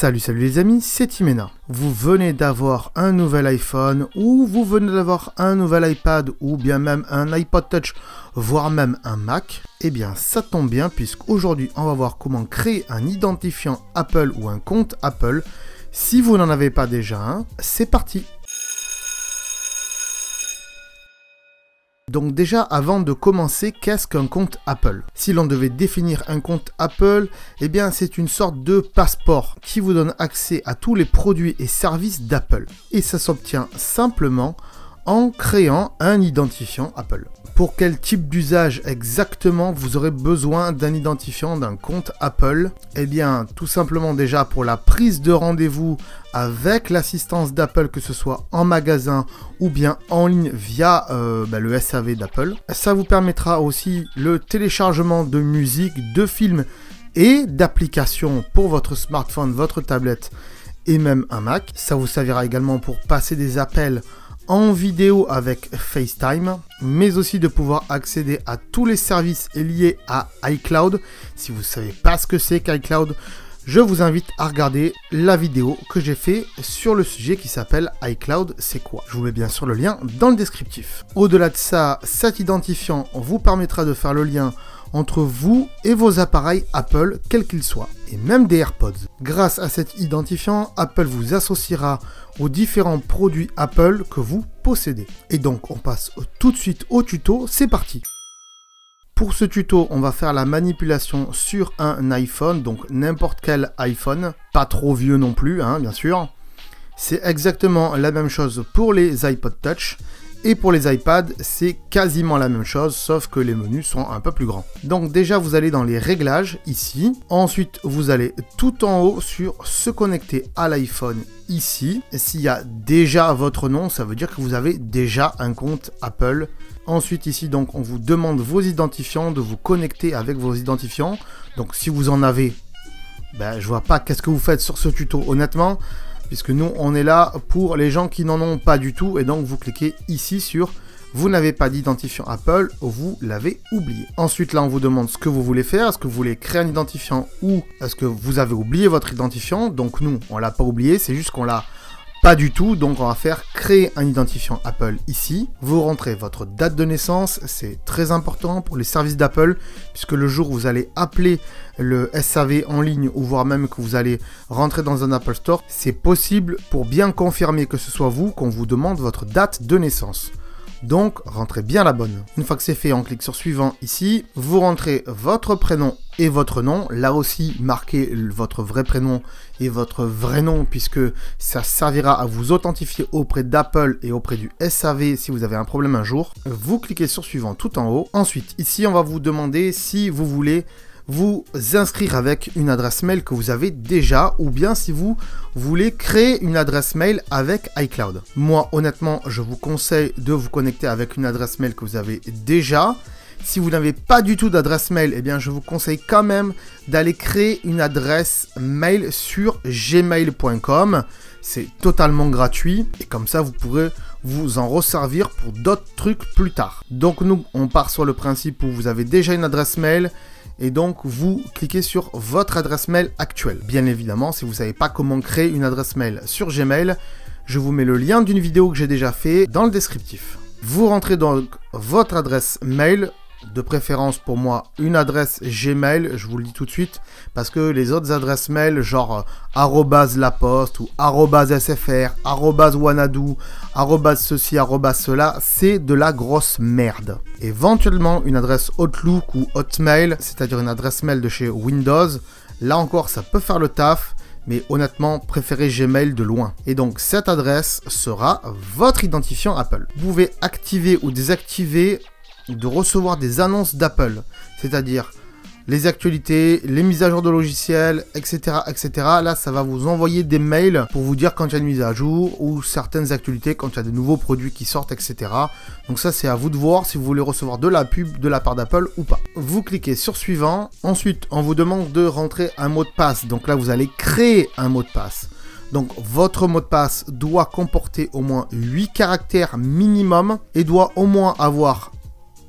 Salut salut les amis, c'est Timena. Vous venez d'avoir un nouvel iPhone ou vous venez d'avoir un nouvel iPad ou bien même un iPod Touch, voire même un Mac. Eh bien ça tombe bien puisqu'aujourd'hui on va voir comment créer un identifiant Apple ou un compte Apple. Si vous n'en avez pas déjà un, c'est parti Donc déjà, avant de commencer, qu'est-ce qu'un compte Apple? Si l'on devait définir un compte Apple, eh bien c'est une sorte de passeport qui vous donne accès à tous les produits et services d'Apple. Et ça s'obtient simplement en créant un identifiant Apple. Pour quel type d'usage exactement vous aurez besoin d'un identifiant d'un compte Apple? Eh bien, tout simplement déjà pour la prise de rendez-vous avec l'assistance d'Apple, que ce soit en magasin ou bien en ligne via euh, bah, le SAV d'Apple. Ça vous permettra aussi le téléchargement de musique, de films et d'applications pour votre smartphone, votre tablette et même un Mac. Ça vous servira également pour passer des appels en vidéo avec FaceTime, mais aussi de pouvoir accéder à tous les services liés à iCloud. Si vous ne savez pas ce que c'est qu'iCloud, je vous invite à regarder la vidéo que j'ai fait sur le sujet qui s'appelle iCloud, c'est quoi Je vous mets bien sûr le lien dans le descriptif. Au-delà de ça, cet identifiant vous permettra de faire le lien entre vous et vos appareils Apple, quels qu'ils soient, et même des AirPods. Grâce à cet identifiant, Apple vous associera aux différents produits Apple que vous possédez. Et donc, on passe tout de suite au tuto, c'est parti pour ce tuto, on va faire la manipulation sur un iPhone, donc n'importe quel iPhone, pas trop vieux non plus, hein, bien sûr. C'est exactement la même chose pour les iPod Touch. Et pour les iPads, c'est quasiment la même chose, sauf que les menus sont un peu plus grands. Donc déjà, vous allez dans les réglages, ici. Ensuite, vous allez tout en haut sur se connecter à l'iPhone, ici. S'il y a déjà votre nom, ça veut dire que vous avez déjà un compte Apple. Ensuite, ici, donc, on vous demande vos identifiants, de vous connecter avec vos identifiants. Donc si vous en avez, ben, je vois pas qu'est-ce que vous faites sur ce tuto, honnêtement puisque nous, on est là pour les gens qui n'en ont pas du tout, et donc vous cliquez ici sur vous n'avez pas d'identifiant Apple, vous l'avez oublié. Ensuite, là, on vous demande ce que vous voulez faire. Est-ce que vous voulez créer un identifiant ou est-ce que vous avez oublié votre identifiant? Donc nous, on l'a pas oublié, c'est juste qu'on l'a pas du tout, donc on va faire créer un identifiant Apple ici. Vous rentrez votre date de naissance, c'est très important pour les services d'Apple, puisque le jour où vous allez appeler le SAV en ligne, ou voire même que vous allez rentrer dans un Apple Store, c'est possible pour bien confirmer que ce soit vous qu'on vous demande votre date de naissance. Donc, rentrez bien la bonne. Une fois que c'est fait, on clique sur suivant ici. Vous rentrez votre prénom et votre nom. Là aussi, marquez votre vrai prénom et votre vrai nom puisque ça servira à vous authentifier auprès d'Apple et auprès du SAV si vous avez un problème un jour. Vous cliquez sur suivant tout en haut. Ensuite, ici, on va vous demander si vous voulez vous inscrire avec une adresse mail que vous avez déjà ou bien si vous voulez créer une adresse mail avec iCloud. Moi honnêtement je vous conseille de vous connecter avec une adresse mail que vous avez déjà. Si vous n'avez pas du tout d'adresse mail, eh bien je vous conseille quand même d'aller créer une adresse mail sur gmail.com. C'est totalement gratuit et comme ça vous pourrez vous en resservir pour d'autres trucs plus tard. Donc nous on part sur le principe où vous avez déjà une adresse mail et donc vous cliquez sur votre adresse mail actuelle. Bien évidemment, si vous ne savez pas comment créer une adresse mail sur Gmail, je vous mets le lien d'une vidéo que j'ai déjà fait dans le descriptif. Vous rentrez donc votre adresse mail, de préférence pour moi une adresse Gmail, je vous le dis tout de suite, parce que les autres adresses mail, genre euh, laposte ou sfr, wanadoo, ceci, cela, c'est de la grosse merde. Éventuellement une adresse Outlook ou Hotmail, c'est-à-dire une adresse mail de chez Windows, là encore ça peut faire le taf, mais honnêtement, préférez Gmail de loin. Et donc, cette adresse sera votre identifiant Apple. Vous pouvez activer ou désactiver de recevoir des annonces d'Apple, c'est-à-dire les actualités, les mises à jour de logiciels, etc., etc. Là, ça va vous envoyer des mails pour vous dire quand il y a une mise à jour ou certaines actualités quand il y a de nouveaux produits qui sortent, etc. Donc ça, c'est à vous de voir si vous voulez recevoir de la pub de la part d'Apple ou pas. Vous cliquez sur suivant. Ensuite, on vous demande de rentrer un mot de passe. Donc là, vous allez créer un mot de passe. Donc votre mot de passe doit comporter au moins 8 caractères minimum et doit au moins avoir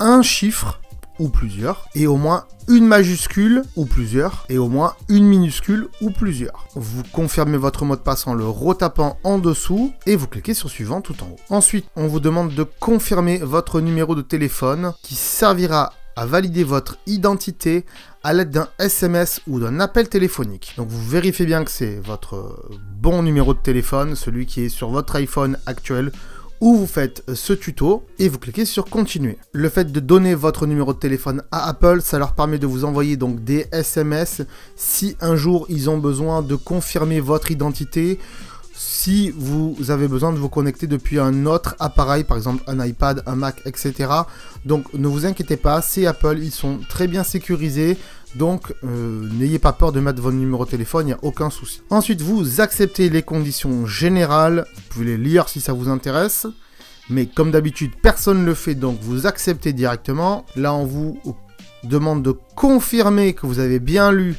un chiffre ou plusieurs, et au moins une majuscule ou plusieurs, et au moins une minuscule ou plusieurs. Vous confirmez votre mot de passe en le retapant en dessous, et vous cliquez sur suivant tout en haut. Ensuite, on vous demande de confirmer votre numéro de téléphone qui servira à valider votre identité à l'aide d'un SMS ou d'un appel téléphonique. Donc vous vérifiez bien que c'est votre bon numéro de téléphone, celui qui est sur votre iPhone actuel ou vous faites ce tuto et vous cliquez sur continuer. Le fait de donner votre numéro de téléphone à Apple, ça leur permet de vous envoyer donc des SMS si un jour ils ont besoin de confirmer votre identité si vous avez besoin de vous connecter depuis un autre appareil, par exemple un iPad, un Mac, etc. Donc ne vous inquiétez pas, c'est Apple, ils sont très bien sécurisés. Donc euh, n'ayez pas peur de mettre votre numéro de téléphone, il n'y a aucun souci. Ensuite, vous acceptez les conditions générales, vous pouvez les lire si ça vous intéresse. Mais comme d'habitude, personne ne le fait, donc vous acceptez directement. Là, on vous demande de confirmer que vous avez bien lu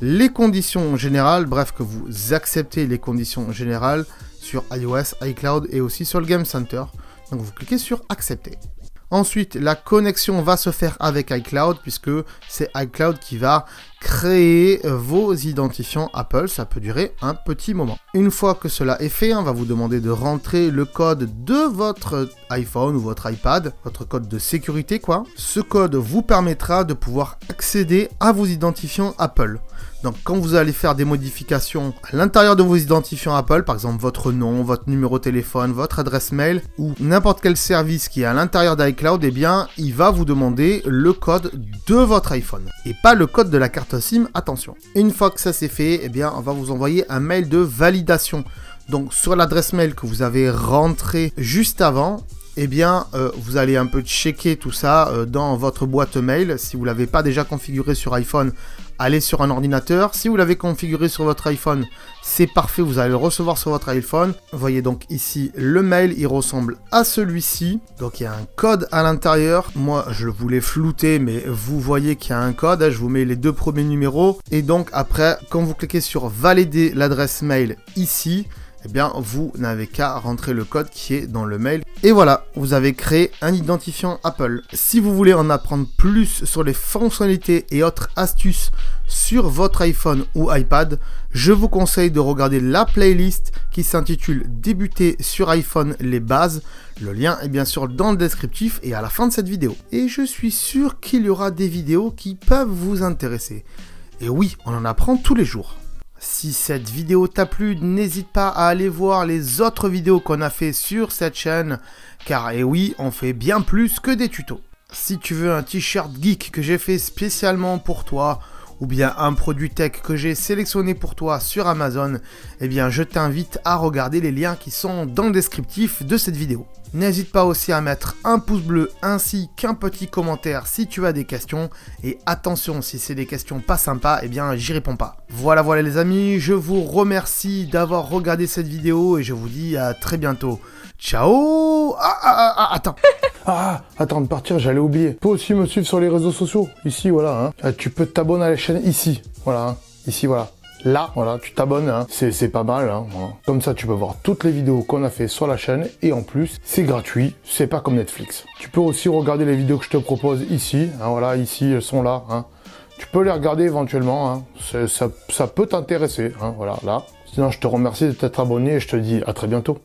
les conditions générales, bref, que vous acceptez les conditions générales sur iOS, iCloud et aussi sur le Game Center. Donc vous cliquez sur accepter. Ensuite, la connexion va se faire avec iCloud puisque c'est iCloud qui va créer vos identifiants Apple. Ça peut durer un petit moment. Une fois que cela est fait, on va vous demander de rentrer le code de votre iPhone ou votre iPad, votre code de sécurité quoi. Ce code vous permettra de pouvoir accéder à vos identifiants Apple. Donc quand vous allez faire des modifications à l'intérieur de vos identifiants Apple, par exemple votre nom, votre numéro de téléphone, votre adresse mail ou n'importe quel service qui est à l'intérieur d'iCloud, eh bien il va vous demander le code de votre iPhone et pas le code de la carte SIM, attention. Une fois que ça c'est fait, eh bien on va vous envoyer un mail de validation. Donc sur l'adresse mail que vous avez rentré juste avant, eh bien, euh, vous allez un peu checker tout ça euh, dans votre boîte mail. Si vous ne l'avez pas déjà configuré sur iPhone, allez sur un ordinateur. Si vous l'avez configuré sur votre iPhone, c'est parfait, vous allez le recevoir sur votre iPhone. Vous voyez donc ici le mail, il ressemble à celui-ci. Donc il y a un code à l'intérieur. Moi, je voulais flouter, mais vous voyez qu'il y a un code. Je vous mets les deux premiers numéros. Et donc après, quand vous cliquez sur valider l'adresse mail ici, eh bien vous n'avez qu'à rentrer le code qui est dans le mail. Et voilà, vous avez créé un identifiant Apple. Si vous voulez en apprendre plus sur les fonctionnalités et autres astuces sur votre iPhone ou iPad, je vous conseille de regarder la playlist qui s'intitule Débuter sur iPhone les bases. Le lien est bien sûr dans le descriptif et à la fin de cette vidéo. Et je suis sûr qu'il y aura des vidéos qui peuvent vous intéresser. Et oui, on en apprend tous les jours. Si cette vidéo t'a plu, n'hésite pas à aller voir les autres vidéos qu'on a fait sur cette chaîne, car eh oui, on fait bien plus que des tutos. Si tu veux un t-shirt geek que j'ai fait spécialement pour toi, ou bien un produit tech que j'ai sélectionné pour toi sur Amazon, eh bien je t'invite à regarder les liens qui sont dans le descriptif de cette vidéo. N'hésite pas aussi à mettre un pouce bleu ainsi qu'un petit commentaire si tu as des questions. Et attention, si c'est des questions pas sympas, eh bien j'y réponds pas. Voilà, voilà les amis, je vous remercie d'avoir regardé cette vidéo et je vous dis à très bientôt. Ciao Ah, ah, ah, ah attends Ah, attends de partir, j'allais oublier. Toi aussi me suivre sur les réseaux sociaux. Ici, voilà. Hein. Ah, tu peux t'abonner à la chaîne ici. Voilà. Hein. Ici, voilà là, voilà, tu t'abonnes, hein. c'est pas mal. Hein, Comme ça, tu peux voir toutes les vidéos qu'on a fait sur la chaîne et en plus, c'est gratuit, c'est pas comme Netflix. Tu peux aussi regarder les vidéos que je te propose ici, hein, voilà, ici, elles sont là. Tu peux les regarder éventuellement, ça, ça peut t'intéresser, voilà, là. Sinon, je te remercie de t'être abonné et je te dis à très bientôt.